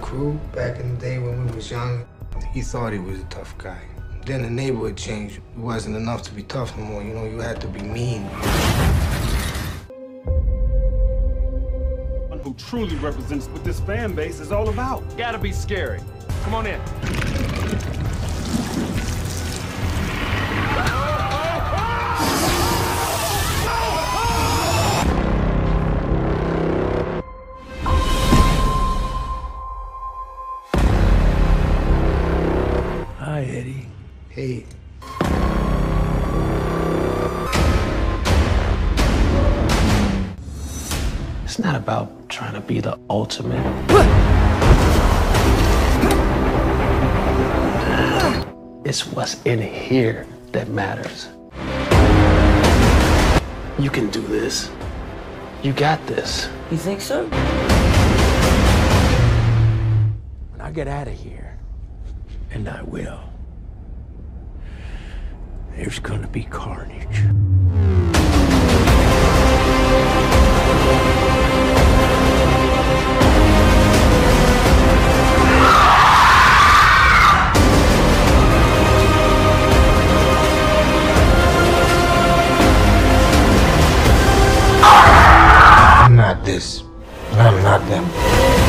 crew back in the day when we was young. He thought he was a tough guy. Then the neighborhood changed. It wasn't enough to be tough no more. You know, you had to be mean. One who truly represents what this fan base is all about. Gotta be scary. Come on in. Hey, It's not about trying to be the ultimate. It's what's in here that matters. You can do this. You got this. You think so? When I get out of here, and I will, there's gonna be carnage. I'm not this. I'm not them.